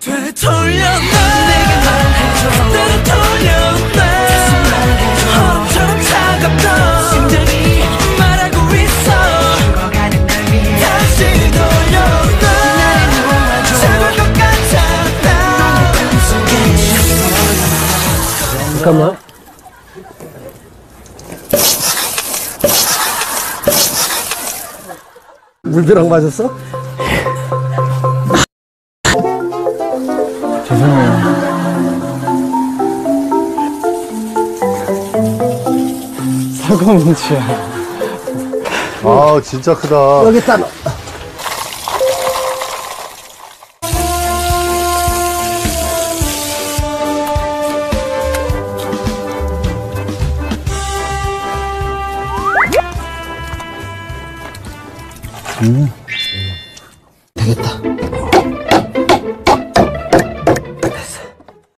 되돌려 같아. 잠깐만. 물벼락 맞았어? 죄송해요. 사과 뭉치야. 아 진짜 크다. 여기 있다. 음. 되겠다.